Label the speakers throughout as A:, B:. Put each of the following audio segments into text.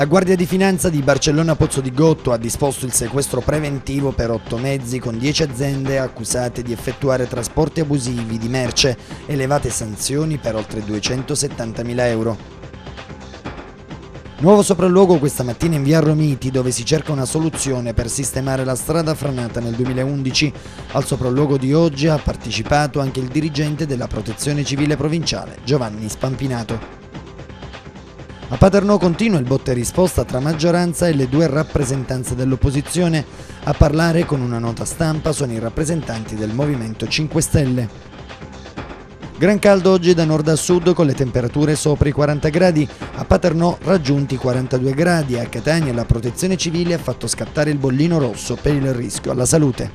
A: La Guardia di Finanza di Barcellona Pozzo di Gotto ha disposto il sequestro preventivo per otto mezzi con dieci aziende accusate di effettuare trasporti abusivi di merce, elevate sanzioni per oltre 270.000 euro. Nuovo sopralluogo questa mattina in via Romiti dove si cerca una soluzione per sistemare la strada franata nel 2011. Al sopralluogo di oggi ha partecipato anche il dirigente della protezione civile provinciale Giovanni Spampinato. A Paternò continua il botte e risposta tra maggioranza e le due rappresentanze dell'opposizione. A parlare con una nota stampa sono i rappresentanti del Movimento 5 Stelle. Gran caldo oggi da nord a sud con le temperature sopra i 40 gradi, a Paternò raggiunti 42 gradi, a Catania la protezione civile ha fatto scattare il bollino rosso per il rischio alla salute.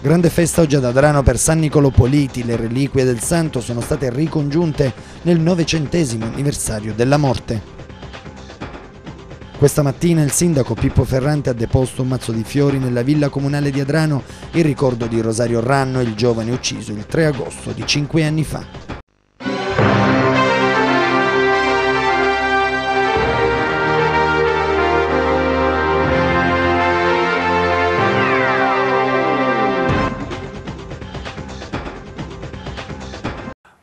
A: Grande festa oggi ad Adrano per San Nicolo Politi, le reliquie del santo sono state ricongiunte nel novecentesimo anniversario della morte. Questa mattina il sindaco Pippo Ferrante ha deposto un mazzo di fiori nella villa comunale di Adrano in ricordo di Rosario Ranno, il giovane ucciso il 3 agosto di cinque anni fa.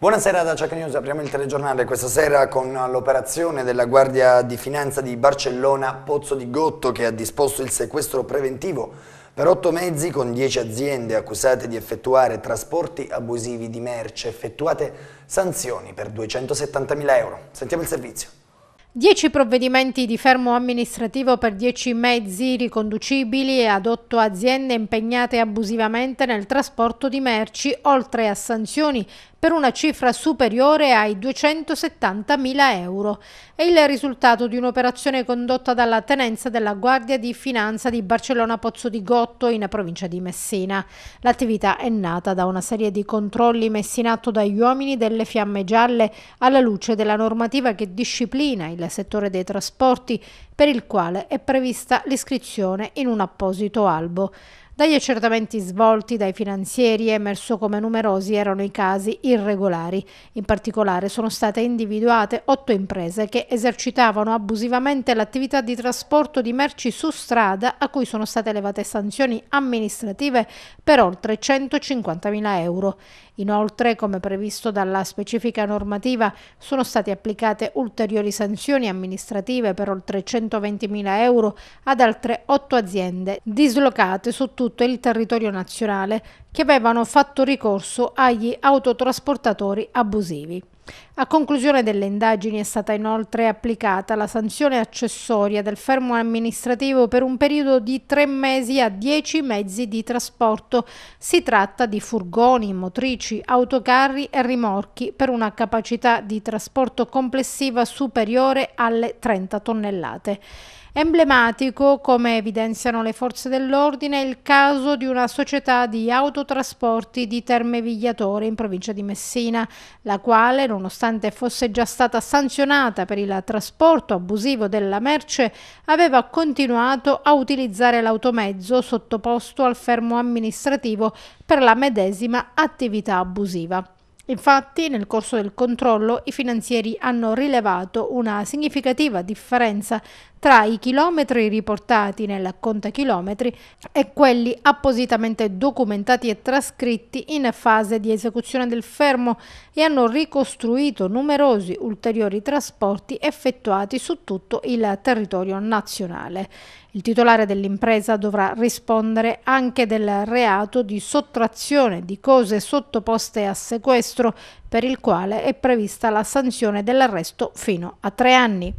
A: Buonasera da Ciac News, apriamo il telegiornale questa sera con l'operazione della Guardia di Finanza di Barcellona Pozzo di Gotto che ha disposto il sequestro preventivo per otto mezzi con dieci aziende accusate di effettuare trasporti abusivi di merce, effettuate sanzioni per 270.000 euro. Sentiamo il servizio.
B: Dieci provvedimenti di fermo amministrativo per dieci mezzi riconducibili ad otto aziende impegnate abusivamente nel trasporto di merci, oltre a sanzioni per una cifra superiore ai 270.000 euro. È il risultato di un'operazione condotta dalla tenenza della Guardia di Finanza di Barcellona Pozzo di Gotto in provincia di Messina. L'attività è nata da una serie di controlli messi in atto dagli uomini delle fiamme gialle alla luce della normativa che disciplina il settore dei trasporti per il quale è prevista l'iscrizione in un apposito albo. Dagli accertamenti svolti dai finanzieri è emerso come numerosi erano i casi irregolari. In particolare sono state individuate otto imprese che esercitavano abusivamente l'attività di trasporto di merci su strada a cui sono state elevate sanzioni amministrative per oltre 150.000 euro. Inoltre, come previsto dalla specifica normativa, sono state applicate ulteriori sanzioni amministrative per oltre 120.000 euro ad altre otto aziende dislocate su tutto il territorio nazionale che avevano fatto ricorso agli autotrasportatori abusivi. A conclusione delle indagini è stata inoltre applicata la sanzione accessoria del fermo amministrativo per un periodo di tre mesi a dieci mezzi di trasporto. Si tratta di furgoni, motrici, autocarri e rimorchi per una capacità di trasporto complessiva superiore alle 30 tonnellate. Emblematico, come evidenziano le forze dell'ordine, il caso di una società di autotrasporti di Terme Vigliatore in provincia di Messina, la quale, nonostante fosse già stata sanzionata per il trasporto abusivo della merce, aveva continuato a utilizzare l'automezzo sottoposto al fermo amministrativo per la medesima attività abusiva. Infatti, nel corso del controllo, i finanzieri hanno rilevato una significativa differenza tra i chilometri riportati nel contachilometri e quelli appositamente documentati e trascritti in fase di esecuzione del fermo e hanno ricostruito numerosi ulteriori trasporti effettuati su tutto il territorio nazionale. Il titolare dell'impresa dovrà rispondere anche del reato di sottrazione di cose sottoposte a sequestro per il quale è prevista la sanzione dell'arresto fino a tre anni.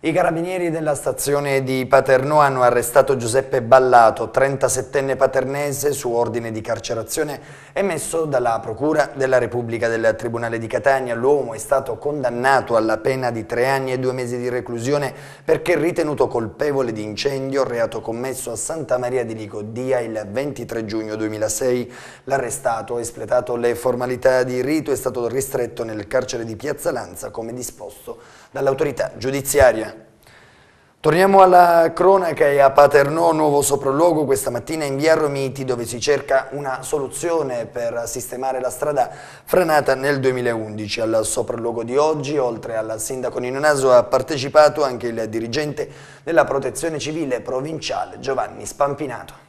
A: I carabinieri della stazione di Paternò hanno arrestato Giuseppe Ballato, 37enne paternese, su ordine di carcerazione emesso dalla Procura della Repubblica del Tribunale di Catania. L'uomo è stato condannato alla pena di tre anni e due mesi di reclusione perché ritenuto colpevole di incendio, reato commesso a Santa Maria di Licodia il 23 giugno 2006. L'arrestato ha espletato le formalità di rito e è stato ristretto nel carcere di Piazza Lanza come disposto dall'autorità giudiziaria. Torniamo alla cronaca e a Paternò, nuovo sopralluogo questa mattina in via Romiti dove si cerca una soluzione per sistemare la strada franata nel 2011. Al sopralluogo di oggi, oltre al sindaco Nino Naso, ha partecipato anche il dirigente della protezione civile provinciale Giovanni Spampinato.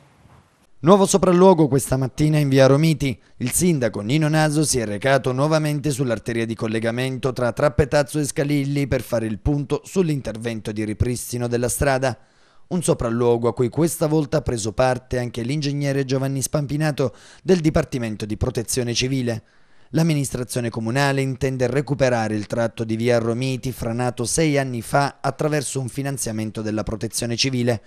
A: Nuovo sopralluogo questa mattina in via Romiti. Il sindaco Nino Naso si è recato nuovamente sull'arteria di collegamento tra Trappetazzo e Scalilli per fare il punto sull'intervento di ripristino della strada. Un sopralluogo a cui questa volta ha preso parte anche l'ingegnere Giovanni Spampinato del Dipartimento di Protezione Civile. L'amministrazione comunale intende recuperare il tratto di via Romiti franato sei anni fa attraverso un finanziamento della Protezione Civile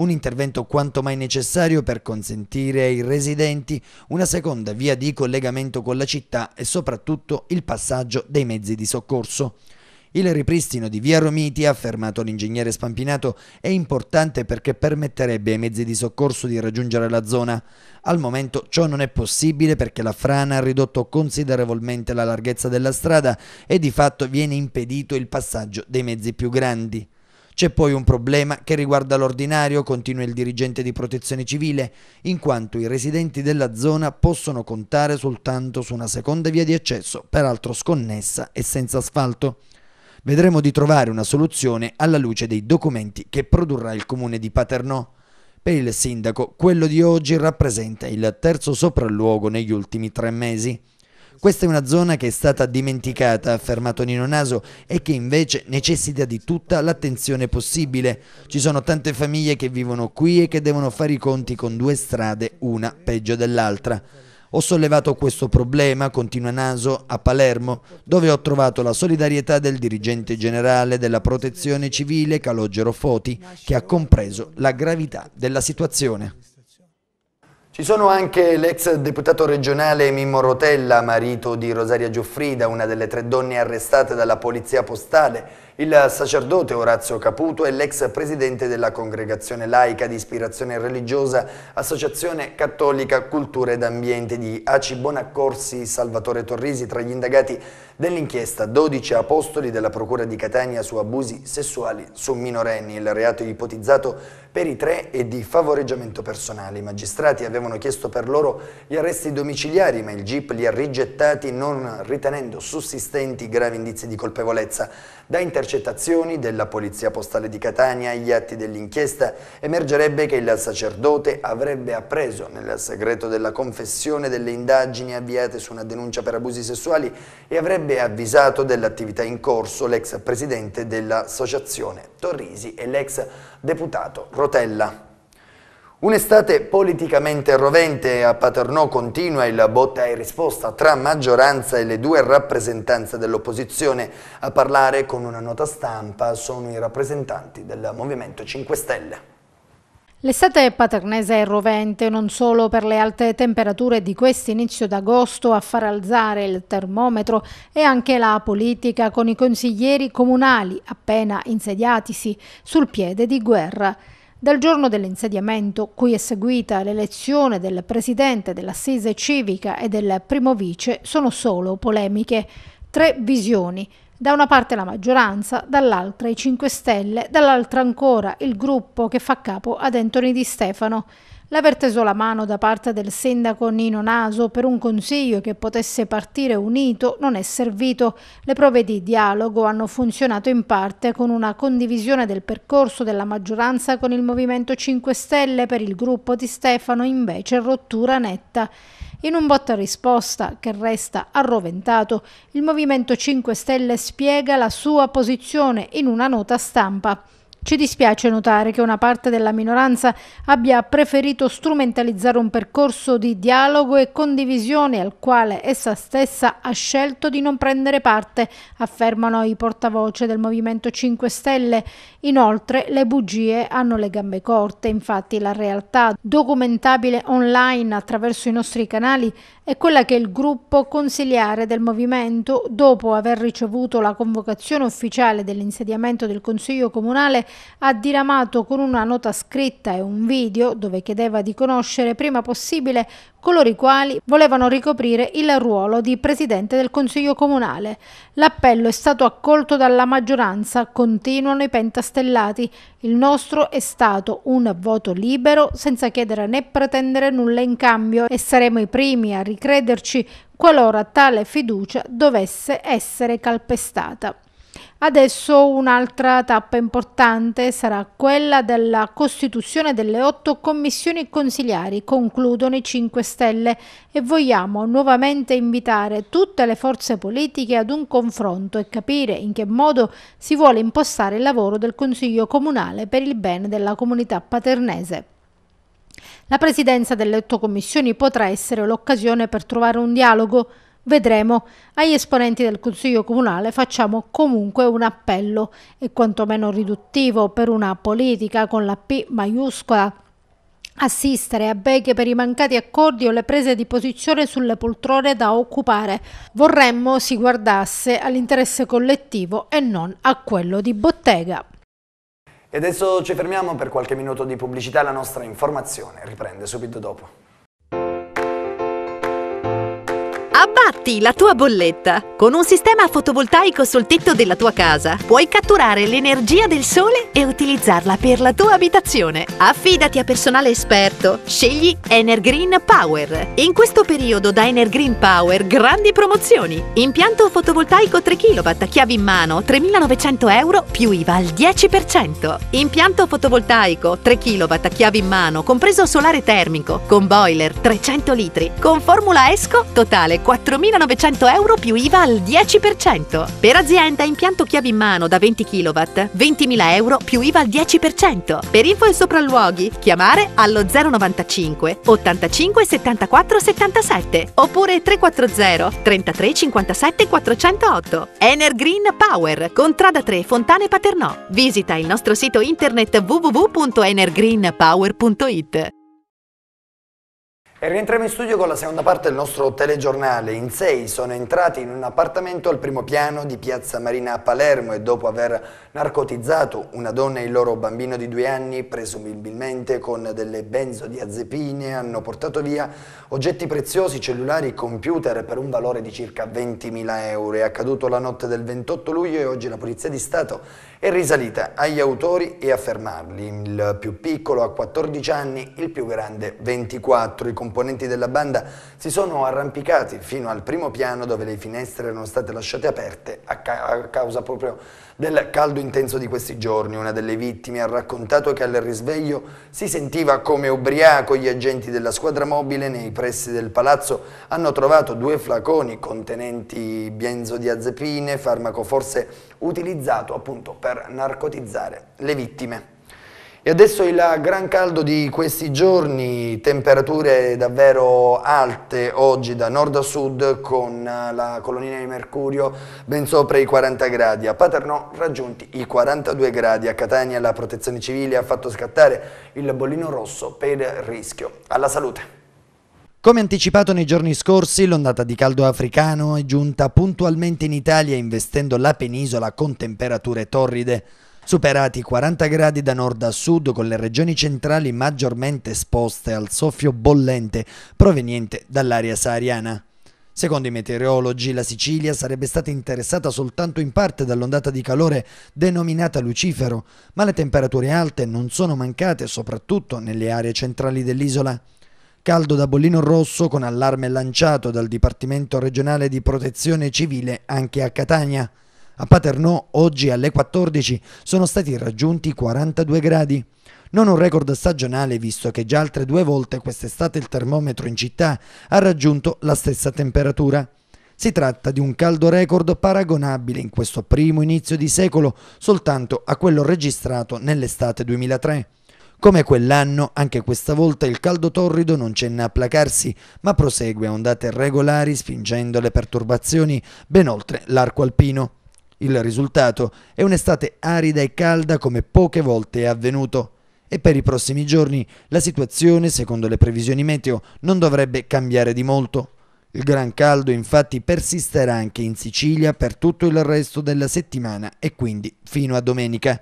A: un intervento quanto mai necessario per consentire ai residenti una seconda via di collegamento con la città e soprattutto il passaggio dei mezzi di soccorso. Il ripristino di Via Romiti, ha affermato l'ingegnere Spampinato, è importante perché permetterebbe ai mezzi di soccorso di raggiungere la zona. Al momento ciò non è possibile perché la frana ha ridotto considerevolmente la larghezza della strada e di fatto viene impedito il passaggio dei mezzi più grandi. C'è poi un problema che riguarda l'ordinario, continua il dirigente di protezione civile, in quanto i residenti della zona possono contare soltanto su una seconda via di accesso, peraltro sconnessa e senza asfalto. Vedremo di trovare una soluzione alla luce dei documenti che produrrà il comune di Paternò. Per il sindaco, quello di oggi rappresenta il terzo sopralluogo negli ultimi tre mesi. Questa è una zona che è stata dimenticata, ha affermato Nino Naso, e che invece necessita di tutta l'attenzione possibile. Ci sono tante famiglie che vivono qui e che devono fare i conti con due strade, una peggio dell'altra. Ho sollevato questo problema, continua Naso, a Palermo, dove ho trovato la solidarietà del dirigente generale della protezione civile Calogero Foti, che ha compreso la gravità della situazione. Ci sono anche l'ex deputato regionale Mimmo Rotella, marito di Rosaria Giuffrida, una delle tre donne arrestate dalla polizia postale, il sacerdote Orazio Caputo e l'ex presidente della congregazione laica di ispirazione religiosa Associazione Cattolica Cultura ed Ambiente di Aci Bonaccorsi Salvatore Torrisi tra gli indagati dell'inchiesta 12 apostoli della Procura di Catania su abusi sessuali su minorenni, il reato ipotizzato per i tre e di favoreggiamento personale. I magistrati avevano chiesto per loro gli arresti domiciliari ma il GIP li ha rigettati non ritenendo sussistenti gravi indizi di colpevolezza. Da intercettazioni della Polizia Postale di Catania e gli atti dell'inchiesta emergerebbe che il sacerdote avrebbe appreso nel segreto della confessione delle indagini avviate su una denuncia per abusi sessuali e avrebbe avvisato dell'attività in corso l'ex presidente dell'associazione Torrisi e l'ex deputato Rotella. Un'estate politicamente rovente a Paternò continua il botta e risposta tra maggioranza e le due rappresentanze dell'opposizione. A parlare con una nota stampa sono i rappresentanti del Movimento 5 Stelle.
B: L'estate paternese è rovente non solo per le alte temperature di questo inizio d'agosto a far alzare il termometro e anche la politica con i consiglieri comunali appena insediatisi sul piede di guerra. Dal giorno dell'insediamento, cui è seguita l'elezione del presidente dell'assise civica e del primo vice, sono solo polemiche. Tre visioni. Da una parte la maggioranza, dall'altra i 5 Stelle, dall'altra ancora il gruppo che fa capo ad Anthony Di Stefano. L'aver teso la mano da parte del sindaco Nino Naso per un consiglio che potesse partire unito non è servito. Le prove di dialogo hanno funzionato in parte con una condivisione del percorso della maggioranza con il Movimento 5 Stelle, per il gruppo di Stefano invece rottura netta. In un botta risposta che resta arroventato, il Movimento 5 Stelle spiega la sua posizione in una nota stampa. Ci dispiace notare che una parte della minoranza abbia preferito strumentalizzare un percorso di dialogo e condivisione al quale essa stessa ha scelto di non prendere parte, affermano i portavoce del Movimento 5 Stelle. Inoltre le bugie hanno le gambe corte, infatti la realtà documentabile online attraverso i nostri canali è quella che il gruppo consiliare del movimento, dopo aver ricevuto la convocazione ufficiale dell'insediamento del Consiglio Comunale, ha diramato con una nota scritta e un video dove chiedeva di conoscere prima possibile coloro i quali volevano ricoprire il ruolo di presidente del Consiglio Comunale. L'appello è stato accolto dalla maggioranza, continuano i pentastellati. Il nostro è stato un voto libero, senza chiedere né pretendere nulla in cambio e saremo i primi a ricrederci qualora tale fiducia dovesse essere calpestata. Adesso un'altra tappa importante sarà quella della costituzione delle otto commissioni consiliari, concludono i 5 Stelle e vogliamo nuovamente invitare tutte le forze politiche ad un confronto e capire in che modo si vuole impostare il lavoro del Consiglio Comunale per il bene della comunità paternese. La presidenza delle otto commissioni potrà essere l'occasione per trovare un dialogo Vedremo. Agli esponenti del Consiglio Comunale facciamo comunque un appello, e quantomeno riduttivo per una politica con la P maiuscola assistere a beghe per i mancati accordi o le prese di posizione sulle poltrone da occupare. Vorremmo si guardasse all'interesse collettivo e non a quello di bottega.
A: E adesso ci fermiamo per qualche minuto di pubblicità, la nostra informazione riprende subito dopo.
C: Abbatti la tua bolletta. Con un sistema fotovoltaico sul tetto della tua casa puoi catturare l'energia del sole e utilizzarla per la tua abitazione. Affidati a personale esperto. Scegli Energreen Power. In questo periodo da Energreen Power grandi promozioni. Impianto fotovoltaico 3 kW a chiave in mano 3.900 euro più IVA al 10%. Impianto fotovoltaico 3 kW a chiave in mano compreso solare termico con boiler 300 litri con formula ESCO totale 4.900 euro più IVA al 10%. Per azienda impianto chiavi in mano da 20 kW, 20.000 euro più IVA al 10%. Per info e sopralluoghi, chiamare allo 095 85 74 77 oppure 340 33 57 408. Energreen Power, Contrada 3 Fontane Paternò. Visita il nostro sito internet www.energreenpower.it.
A: E rientriamo in studio con la seconda parte del nostro telegiornale. In sei sono entrati in un appartamento al primo piano di Piazza Marina a Palermo e dopo aver narcotizzato una donna e il loro bambino di due anni, presumibilmente con delle benzodiazepine, hanno portato via oggetti preziosi, cellulari, computer per un valore di circa 20.000 euro. È accaduto la notte del 28 luglio e oggi la Polizia di Stato è risalita agli autori e a fermarli. Il più piccolo ha 14 anni, il più grande 24. I componenti della banda si sono arrampicati fino al primo piano dove le finestre erano state lasciate aperte a, ca a causa proprio del caldo intenso di questi giorni. Una delle vittime ha raccontato che al risveglio si sentiva come ubriaco. Gli agenti della squadra mobile nei pressi del palazzo hanno trovato due flaconi contenenti benzodiazepine, farmaco forse utilizzato appunto per narcotizzare le vittime. E adesso il gran caldo di questi giorni, temperature davvero alte oggi da nord a sud con la colonnina di mercurio ben sopra i 40 gradi. A Paternò raggiunti i 42 gradi. A Catania la protezione civile ha fatto scattare il bollino rosso per rischio. Alla salute! Come anticipato nei giorni scorsi, l'ondata di caldo africano è giunta puntualmente in Italia investendo la penisola con temperature torride. Superati i 40 gradi da nord a sud con le regioni centrali maggiormente esposte al soffio bollente proveniente dall'area sahariana. Secondo i meteorologi, la Sicilia sarebbe stata interessata soltanto in parte dall'ondata di calore denominata Lucifero, ma le temperature alte non sono mancate soprattutto nelle aree centrali dell'isola. Caldo da bollino rosso con allarme lanciato dal Dipartimento regionale di protezione civile anche a Catania. A Paternò oggi alle 14 sono stati raggiunti 42 gradi. Non un record stagionale visto che già altre due volte quest'estate il termometro in città ha raggiunto la stessa temperatura. Si tratta di un caldo record paragonabile in questo primo inizio di secolo soltanto a quello registrato nell'estate 2003. Come quell'anno, anche questa volta il caldo torrido non cenna a placarsi, ma prosegue a ondate regolari spingendo le perturbazioni ben oltre l'arco alpino. Il risultato è un'estate arida e calda come poche volte è avvenuto e per i prossimi giorni la situazione, secondo le previsioni meteo, non dovrebbe cambiare di molto. Il gran caldo infatti persisterà anche in Sicilia per tutto il resto della settimana e quindi fino a domenica.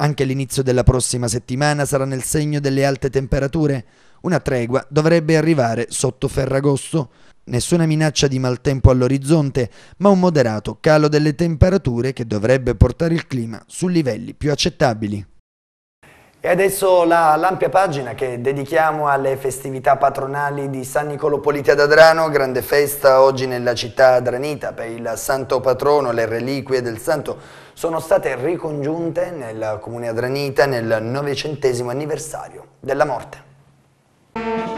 A: Anche l'inizio della prossima settimana sarà nel segno delle alte temperature. Una tregua dovrebbe arrivare sotto Ferragosto. Nessuna minaccia di maltempo all'orizzonte, ma un moderato calo delle temperature che dovrebbe portare il clima su livelli più accettabili. E adesso la, l'ampia pagina che dedichiamo alle festività patronali di San Nicolo Polite ad Adrano, grande festa oggi nella città adranita per il santo patrono, le reliquie del santo sono state ricongiunte nel comune adranita nel novecentesimo anniversario della morte.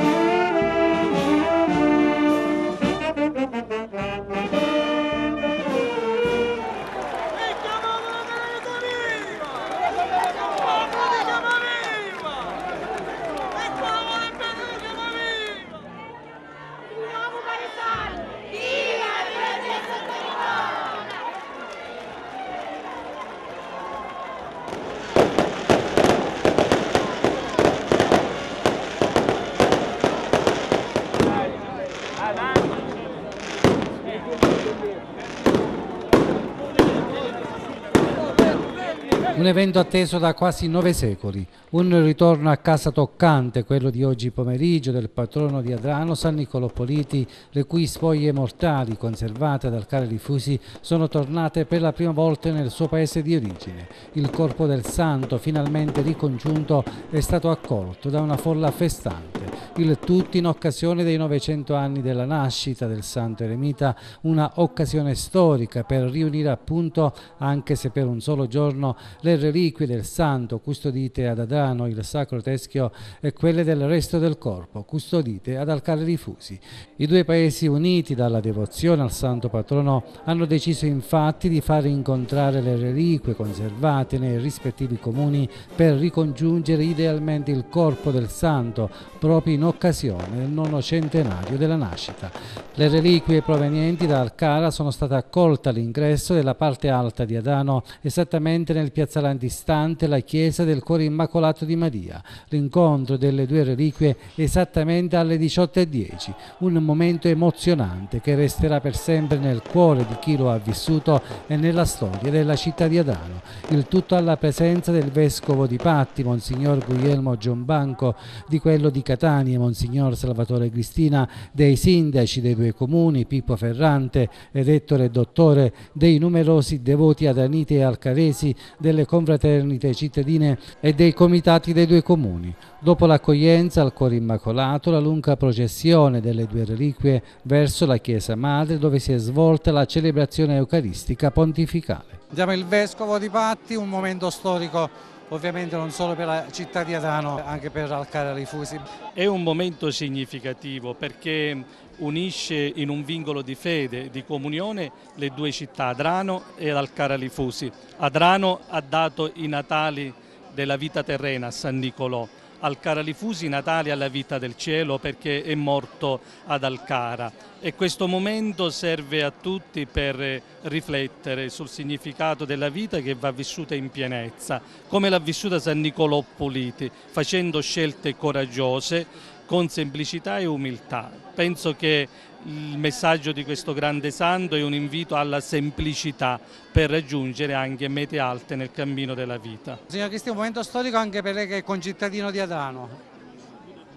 D: Evento atteso da quasi nove secoli, un ritorno a casa toccante, quello di oggi pomeriggio del patrono di Adrano, San Niccolò Politi, le cui spoglie mortali conservate ad Alcare Rifusi sono tornate per la prima volta nel suo paese di origine. Il corpo del santo, finalmente ricongiunto, è stato accolto da una folla festante. Il tutto in occasione dei 900 anni della nascita del santo eremita, una occasione storica per riunire appunto, anche se per un solo giorno, le reliquie del santo custodite ad Adano, il sacro teschio, e quelle del resto del corpo custodite ad Alcale Rifusi. I due paesi uniti dalla devozione al santo patrono hanno deciso infatti di far incontrare le reliquie conservate nei rispettivi comuni per ricongiungere idealmente il corpo del santo proprio in occasione del nono centenario della nascita. Le reliquie provenienti da Alcara sono state accolte all'ingresso della parte alta di Adano esattamente nel piazzale sarà antistante la chiesa del Cuore Immacolato di Maria. L'incontro delle due reliquie esattamente alle 18.10, un momento emozionante che resterà per sempre nel cuore di chi lo ha vissuto e nella storia della città di Adano. Il tutto alla presenza del vescovo di Patti, Monsignor Guglielmo Giombanco, di quello di Catania, Monsignor Salvatore Cristina, dei sindaci dei due comuni, Pippo Ferrante ed Ettore Dottore, dei numerosi devoti adaniti e alcaresi, delle confraternite cittadine e dei comitati dei due comuni. Dopo l'accoglienza al Cuore Immacolato, la lunga processione delle due reliquie verso la Chiesa Madre dove si è svolta la celebrazione eucaristica pontificale.
E: Andiamo il Vescovo di Patti, un momento storico ovviamente non solo per la città di Adano, anche per Alcara Rifusi.
F: È un momento significativo perché unisce in un vincolo di fede, di comunione, le due città, Adrano e Alcara Rifusi. Adrano ha dato i natali della vita terrena a San Nicolò, Alcara Lifusi Natale alla vita del cielo perché è morto ad Alcara e questo momento serve a tutti per riflettere sul significato della vita che va vissuta in pienezza, come l'ha vissuta San Nicolò Puliti, facendo scelte coraggiose con semplicità e umiltà. Penso che il messaggio di questo grande santo è un invito alla semplicità per raggiungere anche mete alte nel cammino della vita.
E: Signor Cristi, è un momento storico anche per lei che è concittadino di Adano.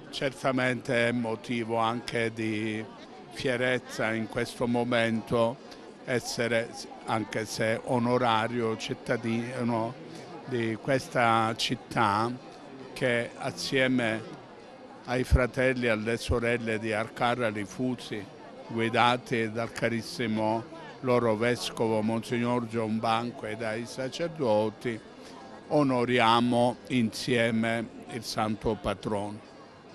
G: Certamente è motivo anche di fierezza in questo momento essere, anche se onorario, cittadino di questa città che assieme ai fratelli e alle sorelle di Arcara Rifusi, guidati dal carissimo loro vescovo Monsignor Gian Banco e dai sacerdoti, onoriamo insieme il santo patrono.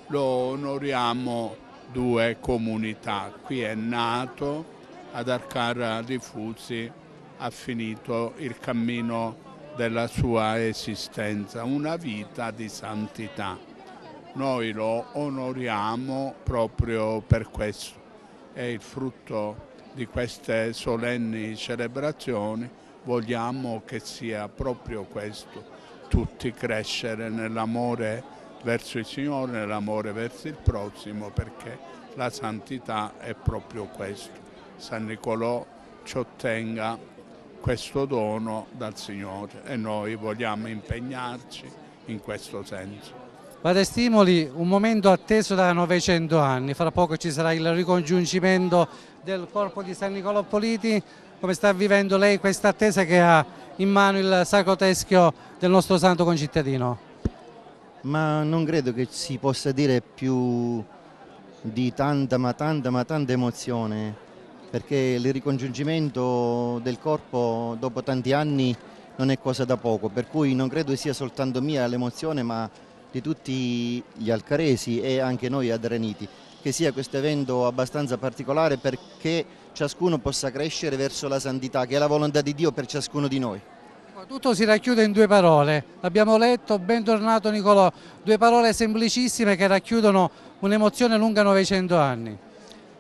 G: Lo onoriamo due comunità. Qui è nato, ad Arcara Rifusi ha finito il cammino della sua esistenza, una vita di santità noi lo onoriamo proprio per questo. È il frutto di queste solenni celebrazioni, vogliamo che sia proprio questo, tutti crescere nell'amore verso il Signore, nell'amore verso il prossimo, perché la santità è proprio questo. San Nicolò ci ottenga questo dono dal Signore e noi vogliamo impegnarci in questo senso.
E: Padre Stimoli, un momento atteso da 900 anni, fra poco ci sarà il ricongiungimento del corpo di San Nicolò Politi, come sta vivendo lei questa attesa che ha in mano il sacro teschio del nostro santo concittadino?
H: Ma non credo che si possa dire più di tanta ma tanta ma tanta emozione perché il ricongiungimento del corpo dopo tanti anni non è cosa da poco per cui non credo sia soltanto mia l'emozione ma di tutti gli alcaresi e anche noi adreniti che sia questo evento abbastanza particolare perché ciascuno possa crescere verso la santità che è la volontà di Dio per ciascuno di noi.
E: Tutto si racchiude in due parole, abbiamo letto bentornato Nicolò, due parole semplicissime che racchiudono un'emozione lunga 900 anni.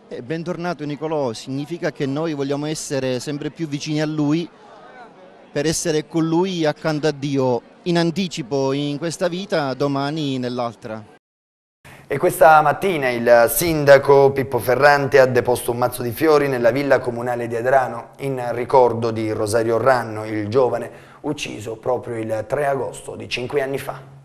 H: Eh, bentornato Nicolò significa che noi vogliamo essere sempre più vicini a Lui per essere con Lui accanto a Dio in anticipo in questa vita, domani nell'altra.
A: E questa mattina il sindaco Pippo Ferrante ha deposto un mazzo di fiori nella villa comunale di Adrano in ricordo di Rosario Ranno, il giovane ucciso proprio il 3 agosto di cinque anni fa.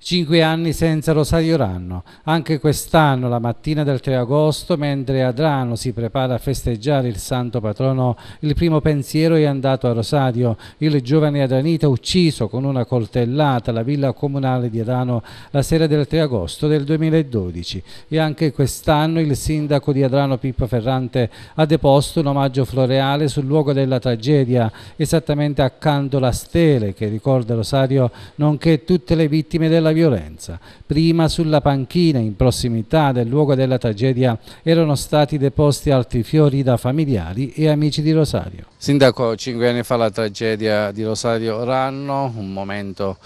D: Cinque anni senza Rosario Ranno, anche quest'anno la mattina del 3 agosto, mentre Adrano si prepara a festeggiare il santo patrono, il primo pensiero è andato a Rosario, il giovane adranita ucciso con una coltellata alla villa comunale di Adrano la sera del 3 agosto del 2012. E anche quest'anno il sindaco di Adrano Pippo Ferrante ha deposto un omaggio floreale sul luogo della tragedia, esattamente accanto alla stele che ricorda Rosario, nonché tutte le vittime della violenza. Prima sulla panchina in prossimità del luogo della tragedia erano stati deposti altri fiori da familiari e amici di Rosario.
I: Sindaco, cinque anni fa la tragedia di Rosario Ranno, un momento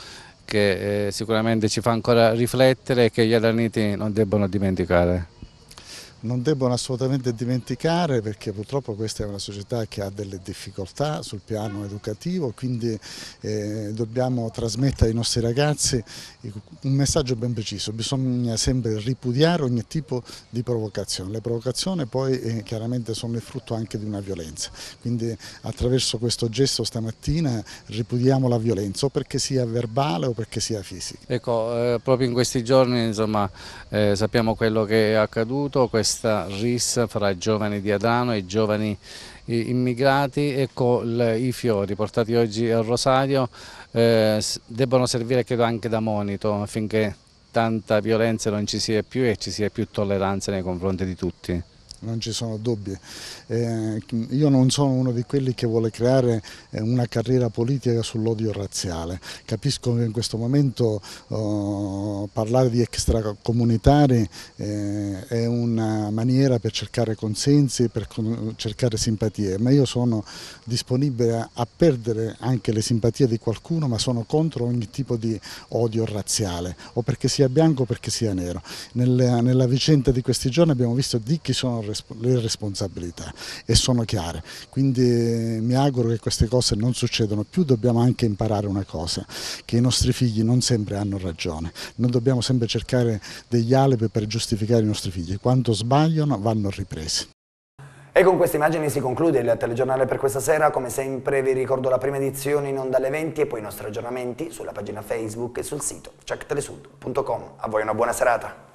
I: che eh, sicuramente ci fa ancora riflettere e che gli adaniti non debbono dimenticare
J: non debbono assolutamente dimenticare perché purtroppo questa è una società che ha delle difficoltà sul piano educativo, quindi eh, dobbiamo trasmettere ai nostri ragazzi un messaggio ben preciso, bisogna sempre ripudiare ogni tipo di provocazione, le provocazioni poi eh, chiaramente sono il frutto anche di una violenza, quindi attraverso questo gesto stamattina ripudiamo la violenza o perché sia verbale o perché sia fisica.
I: Ecco, eh, proprio in questi giorni insomma, eh, sappiamo quello che è accaduto, questa rissa fra giovani di Adano e giovani immigrati e con i fiori portati oggi al Rosario. Eh, debbono servire credo anche da monito affinché tanta violenza non ci sia più e ci sia più tolleranza nei confronti di tutti
J: non ci sono dubbi. Eh, io non sono uno di quelli che vuole creare eh, una carriera politica sull'odio razziale. Capisco che in questo momento oh, parlare di extracomunitari eh, è una maniera per cercare consensi, per cercare simpatie, ma io sono disponibile a, perdere anche le simpatie di qualcuno, ma sono contro ogni tipo di odio razziale, o perché sia bianco o perché sia nero. Nella, nella vicenda di questi giorni abbiamo visto di chi sono le responsabilità e sono chiare, quindi mi auguro che queste cose non succedano più, dobbiamo anche imparare una cosa, che i nostri figli non sempre hanno ragione, non dobbiamo sempre cercare degli alibi per giustificare i nostri figli, quando sbagliano vanno ripresi.
A: E con queste immagini si conclude il telegiornale per questa sera, come sempre vi ricordo la prima edizione in onda alle 20 e poi i nostri aggiornamenti sulla pagina Facebook e sul sito checktelesud.com. A voi una buona serata.